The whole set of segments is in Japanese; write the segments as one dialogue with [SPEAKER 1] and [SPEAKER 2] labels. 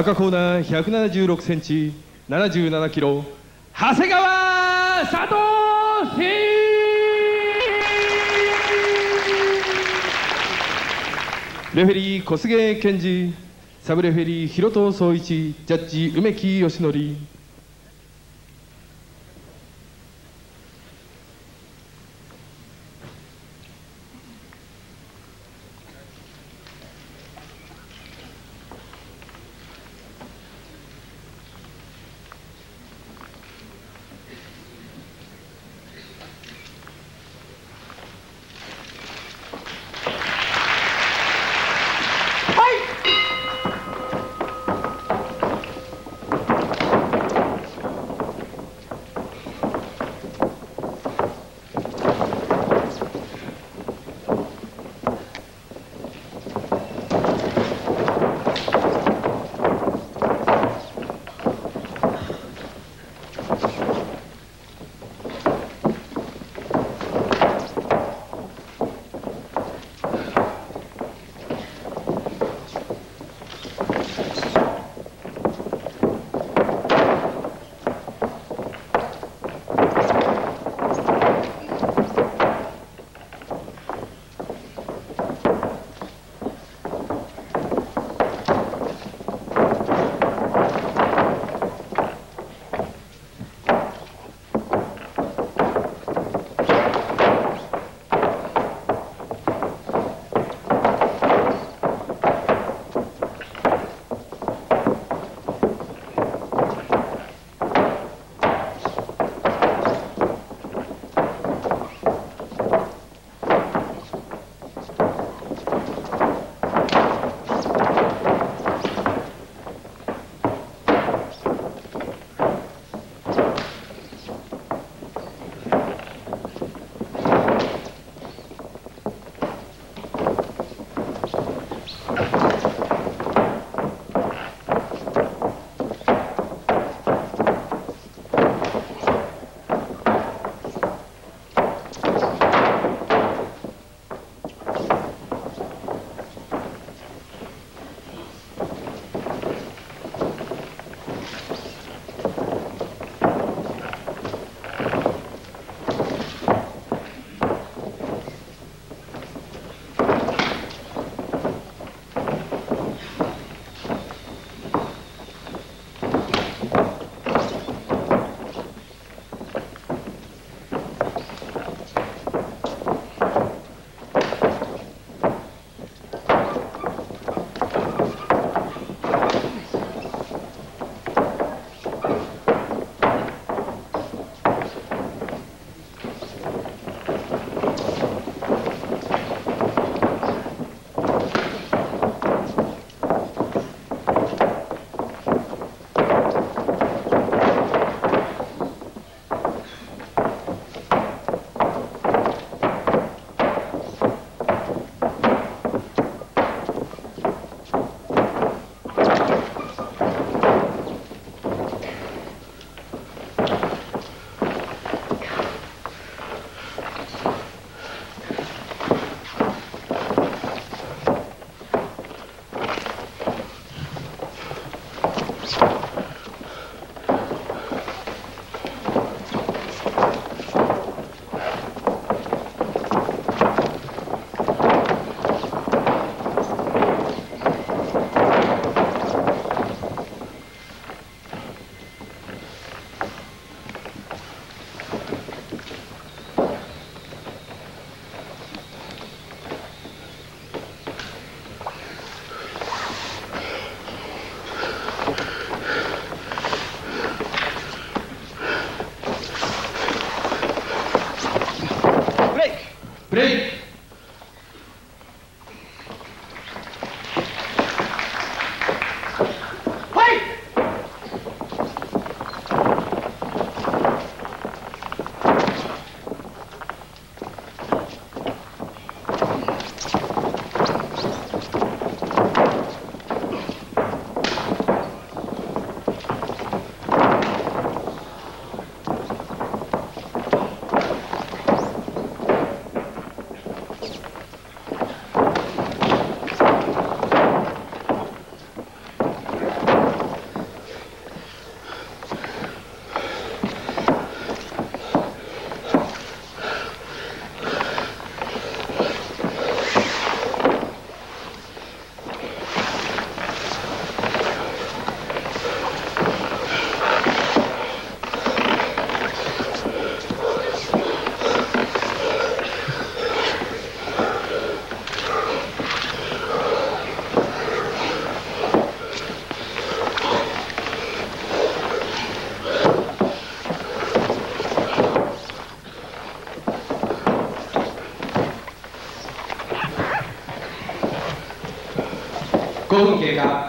[SPEAKER 1] 赤コーナー176センチ77キロ長谷川佐藤レフェリー小菅健二サブレフェリー広藤総一ジャッジ梅木義則。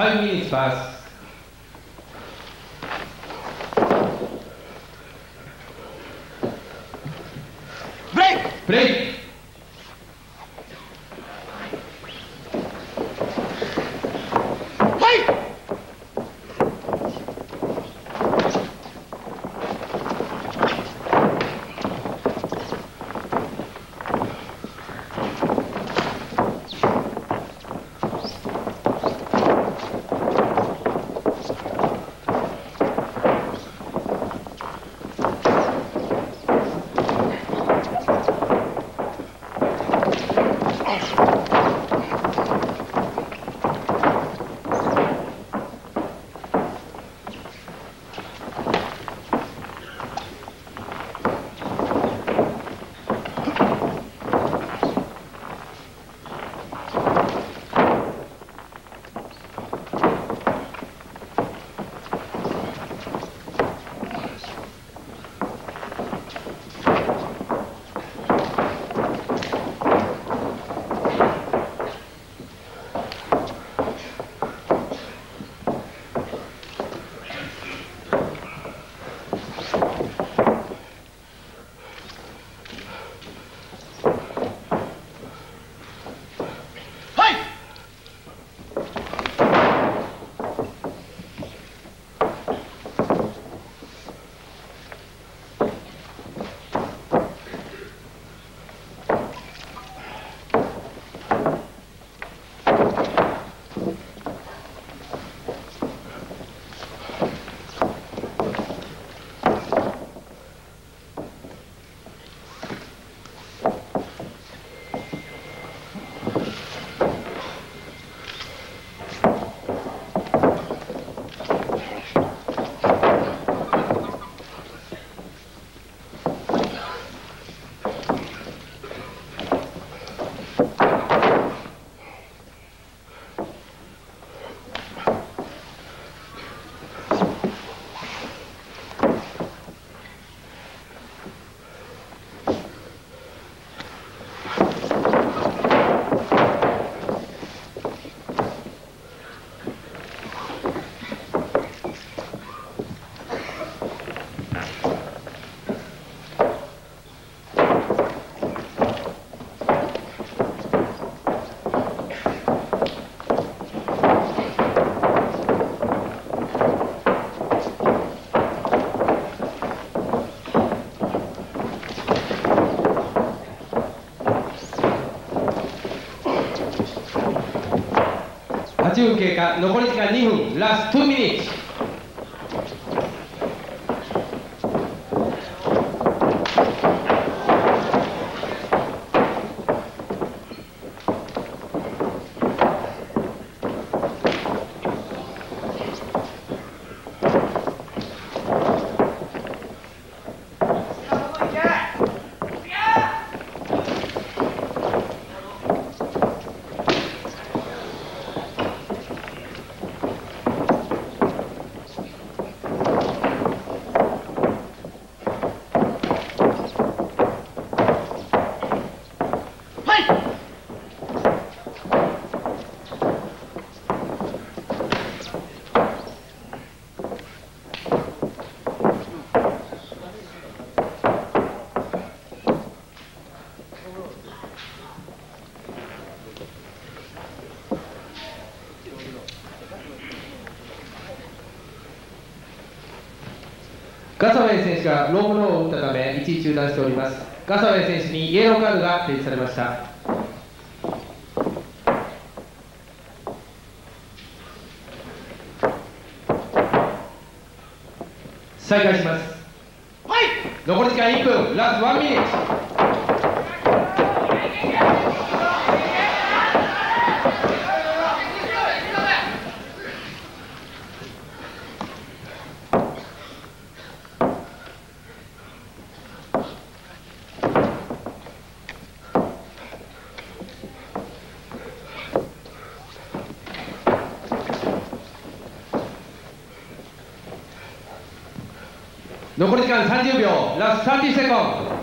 [SPEAKER 1] five minutes
[SPEAKER 2] past. Break! Break!
[SPEAKER 1] 8分経過残り時間2分ラスト2ミニッツガサウェイ選手がローブローを打ったため1位中断しております。ガサウェイ選手にイエローカードが提示されました。再開します。
[SPEAKER 2] はい。
[SPEAKER 1] 残り時間1分。ラスト1ミニッツ残り時間30秒。ラスト30セコンド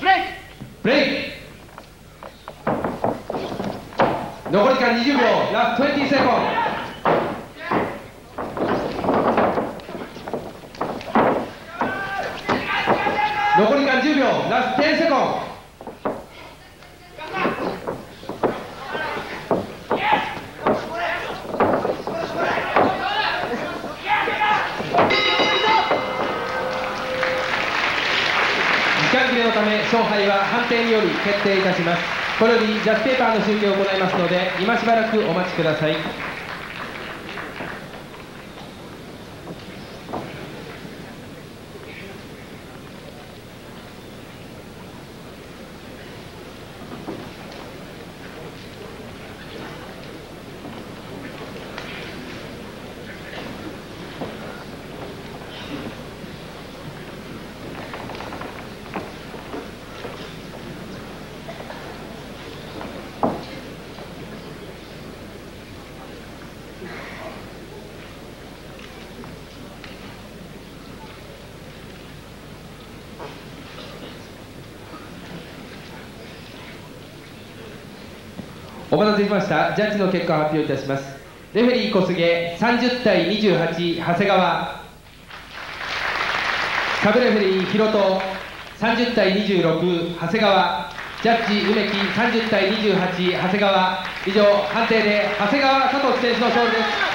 [SPEAKER 2] ブレイク
[SPEAKER 1] ブレイク
[SPEAKER 3] 残り時間20秒ラスト20セコン残り時間10秒ラスト10セコン時間切れのため勝敗は判定により決定いたします。これよりジャスペーパーの集計を行いますので今しばらくお待ちください。お待たせしました。ジャッジの結果を発表いたします。レフェリー小菅30対28長谷川。サブレフェリー広戸30対26長谷川。ジャッジ梅木30対28長谷川。以上判定で長谷川佐藤選手の勝利です。